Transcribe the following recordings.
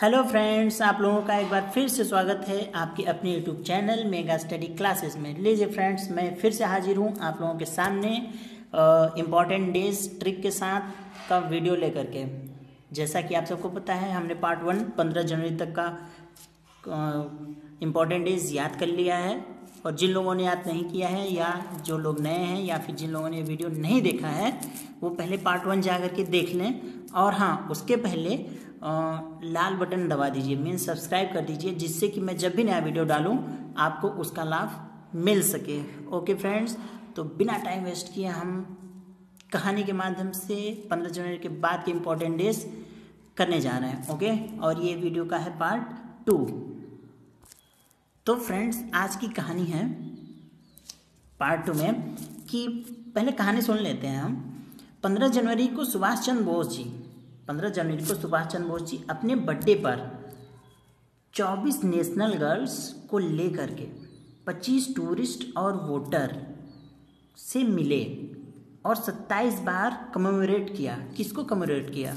Hello friends आप लोगों का एक बार फिर से स्वागत है आपके अपने YouTube channel Mega Study Classes में। लीजिए फ्रेंड्स मैं फिर से हाजिर हूँ आप लोगों के सामने इंपॉर्टेंट डेज़ ट्रिक के साथ का वीडियो लेकर के। जैसा कि आप सबको पता है, हमने पार्ट वन पंद्रह जनवरी तक का इंपॉर्टेंट डेज़ याद कर लिया है। और जिन लोगों ने याद नहीं किया है, या जो लोग नए हैं, या फिर जिन लोगों ने वीडियो नहीं देखा है, वो पहले पार्ट वन जा कर के देख लें। और हाँ उसके पहले लाल बटन दबा दीजिए मीन सब्सक्राइब कर दीजिए, जिससे कि मैं जब भी नया वीडियो डालूँ, आपको उसका लाभ मिल सके। ओके फ्रेंड्स तो बिना टाइम वेस्ट किए हम कहानी के माध्यम से पंद्रह जनवरी के बाद के इम्पोर्टेंट डेज़ करने जा रहे हैं। ओके और ये वीडियो का है पार्ट टू तो फ्रेंड्स आज की कहानी है पार्ट टू में कि पहले कहानी सुन लेते हैं हम। पंद्रह जनवरी को सुभाष चंद्र बोस जी पंद्रह जनवरी को सुभाष चंद्र बोस जी अपने बर्थडे पर चौबीस नेशनल गर्ल्स को लेकर के पच्चीस टूरिस्ट और वोटर से मिले और सत्ताईस बार कमेमोरेट किया। किसको कमेमोरेट किया?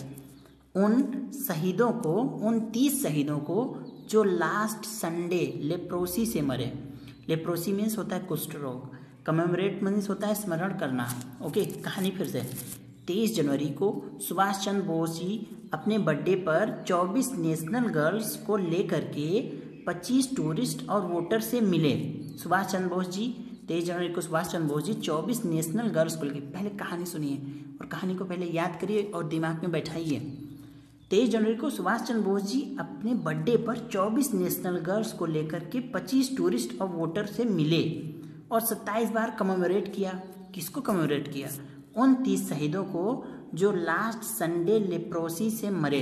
उन शहीदों को, उन तीस शहीदों को जो लास्ट संडे लेप्रोसी से मरे। लेप्रोसी मीन्स होता है कुष्ठ रोग। कमेमोरेट मीन्स होता है स्मरण करना। ओके कहानी फिर से। तेईस जनवरी को सुभाष चंद्र बोस जी अपने बर्थडे पर 24 नेशनल गर्ल्स को लेकर के 25 टूरिस्ट और वोटर से मिले। सुभाष चंद्र बोस जी, तेईस जनवरी को सुभाष चंद्र बोस जी 24 नेशनल गर्ल्स को लेकर। पहले कहानी सुनिए और कहानी को पहले याद करिए और दिमाग में बैठाइए। तेईस जनवरी को सुभाष चंद्र बोस जी अपने बर्थडे पर 24 नेशनल गर्ल्स को लेकर के 25 टूरिस्ट और वोटर से मिले और 27 बार कमेमोरेट किया। किसको कमेमोरेट किया? उन तीस शहीदों को जो लास्ट संडे लेप्रोसी से मरे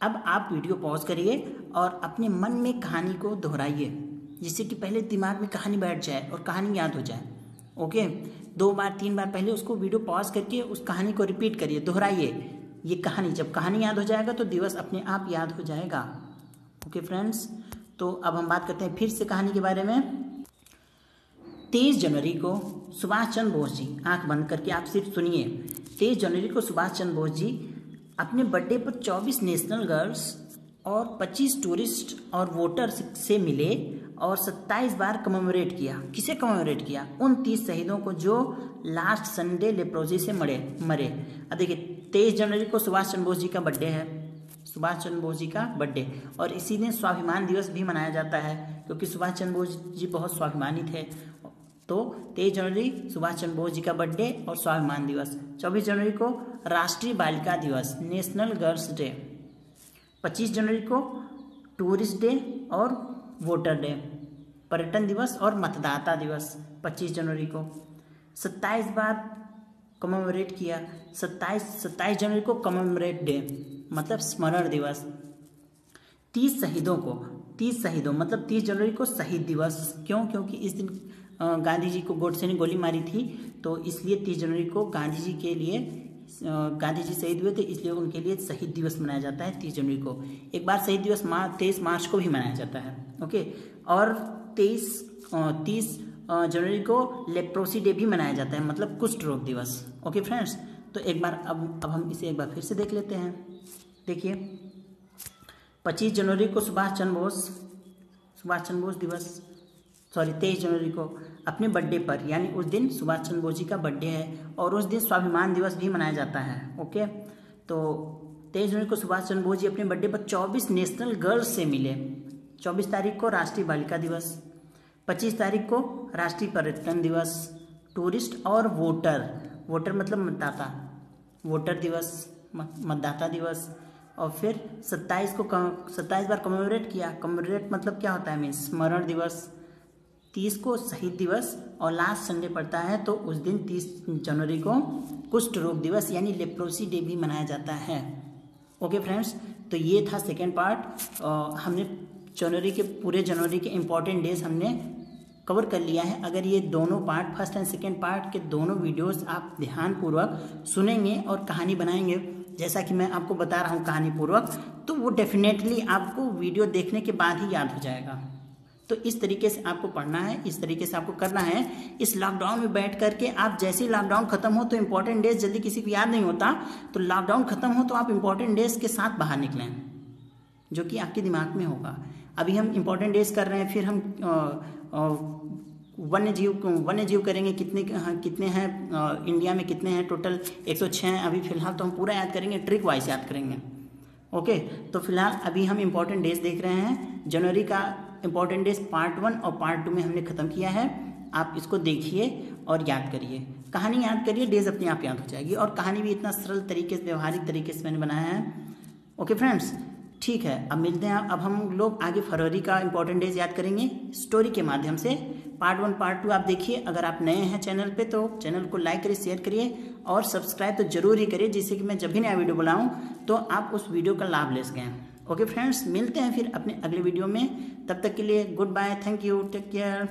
अब आप वीडियो पॉज करिए और अपने मन में कहानी को दोहराइए, जिससे कि पहले दिमाग में कहानी बैठ जाए और कहानी याद हो जाए। ओके दो बार, तीन बार पहले उसको वीडियो पॉज करके उस कहानी को रिपीट करिए, दोहराइए। ये कहानी, जब कहानी याद हो जाएगा तो दिवस अपने आप याद हो जाएगा। ओके फ्रेंड्स तो अब हम बात करते हैं फिर से कहानी के बारे में। तेईस जनवरी को सुभाष चंद्र बोस जी, आँख बंद करके आप सिर्फ़ सुनिए। तेईस जनवरी को सुभाष चंद्र बोस जी अपने बर्थडे पर 24 नेशनल गर्ल्स और 25 टूरिस्ट और वोटर से मिले और 27 बार कमेमोरेट किया। किसे कमेमोरेट किया? उन तीस शहीदों को जो लास्ट संडे लेप्रोजी से मरे मरे। अब देखिए, तेईस जनवरी को सुभाष चंद्र बोस जी का बर्थडे है। सुभाष चंद्र बोस जी का बर्थडे। और इसी दिन स्वाभिमान दिवस भी मनाया जाता है, क्योंकि सुभाष चंद्र बोस जी बहुत स्वाभिमानी थे तो तेईस जनवरी सुभाष चंद्र बोस जी का बर्थडे और स्वाभिमान दिवस। चौबीस जनवरी को राष्ट्रीय बालिका दिवस, नेशनल गर्ल्स डे। पच्चीस जनवरी को टूरिस्ट डे और वोटर डे। पर्यटन दिवस और मतदाता दिवस, पच्चीस जनवरी को। सत्ताईस बार कमेमोरेट किया। सत्ताईस सत्ताईस जनवरी को कमेमोरेट डे मतलब स्मरण दिवस। तीस शहीदों को, तीस शहीदों मतलब तीस जनवरी को शहीद दिवस। क्यों? क्योंकि इस दिन गांधी जी को गोडसे ने गोली मारी थी तो इसलिए तीस जनवरी को गांधी जी के लिए गांधी जी शहीद हुए थे, इसलिए उनके लिए शहीद दिवस मनाया जाता है तीस जनवरी को। एक बार शहीद दिवस तेईस मार्च को भी मनाया जाता है, ओके? और तेईस तीस जनवरी को लेप्रोसी डे भी मनाया जाता है मतलब कुष्ठ रोग दिवस, ओके फ्रेंड्स? तो एक बार, अब अब हम इसे एक बार फिर से देख लेते हैं। देखिए, पच्चीस जनवरी को सुभाष चंद्र बोस, सुभाष चंद्र बोस दिवस सॉरी, तेईस जनवरी को अपने बर्थडे पर, यानी उस दिन सुभाष चंद्र बोस जी का बर्थडे है और उस दिन स्वाभिमान दिवस भी मनाया जाता है ओके तो तेईस जनवरी को सुभाष चंद्र बोस जी अपने बर्थडे पर चौबीस नेशनल गर्ल्स से मिले। चौबीस तारीख को राष्ट्रीय बालिका दिवस, पच्चीस तारीख को राष्ट्रीय पर्यटन दिवस टूरिस्ट और वोटर वोटर मतलब मतदाता। वोटर दिवस मतदाता दिवस। और फिर सत्ताईस को सत्ताईस बार कमेमोरेट किया। कमेमोरेट मतलब क्या होता है मीन स्मरण दिवस। तीस को शहीद दिवस और लास्ट संडे पड़ता है तो उस दिन तीस जनवरी को कुष्ठ रोग दिवस यानी लेप्रोसी डे भी मनाया जाता है। ओके फ्रेंड्स तो ये था सेकेंड पार्ट हमने जनवरी के, पूरे जनवरी के इंपॉर्टेंट डेज़ हमने कवर कर लिया है। अगर ये दोनों part first and second part के दोनों वीडियोस आप ध्यानपूर्वक सुनेंगे और कहानी बनाएँगे, जैसा कि मैं आपको बता रहा हूँ कहानी पूर्वक तो वो डेफिनेटली आपको वीडियो देखने के बाद ही याद हो जाएगा। तो इस तरीके से आपको पढ़ना है इस तरीके से आपको करना है। इस लॉकडाउन में बैठ करके आप जैसे ही लॉकडाउन खत्म हो तो इम्पोर्टेंट डेज़ जल्दी किसी को याद नहीं होता तो लॉकडाउन खत्म हो तो आप इंपॉर्टेंट डेज़ के साथ बाहर निकलें जो कि आपके दिमाग में होगा। अभी हम इंपॉर्टेंट डेज़ कर रहे हैं फिर हम वन्य जीव वन्य जीव करेंगे कितने हाँ, कितने हैं इंडिया में कितने हैं टोटल 106 अभी फ़िलहाल तो हम पूरा याद करेंगे ट्रिक वाइज याद करेंगे। ओके तो फ़िलहाल अभी हम इम्पोर्टेंट डेज़ देख रहे हैं जनवरी का इंपॉर्टेंट डेज़ पार्ट वन और पार्ट टू में हमने ख़त्म किया है। आप इसको देखिए और याद करिए। कहानी याद करिए डेज़ अपने आप याद हो जाएगी। और कहानी भी इतना सरल तरीके से, व्यवहारिक तरीके से मैंने बनाया है। ओके फ्रेंड्स ठीक है, अब मिलते हैं। अब हम लोग आगे फरवरी का इंपॉर्टेंट डेज़ याद करेंगे। स्टोरी के माध्यम से। पार्ट वन पार्ट टू आप देखिए। अगर आप नए हैं चैनल पे तो चैनल को लाइक करिए शेयर करिए। और सब्सक्राइब तो ज़रूर ही करिए, जिससे कि मैं जब भी नया वीडियो बनाऊँ तो आप उस वीडियो का लाभ ले सकें। ओके फ्रेंड्स मिलते हैं फिर अपने अगले वीडियो में। तब तक के लिए goodbye thank you take care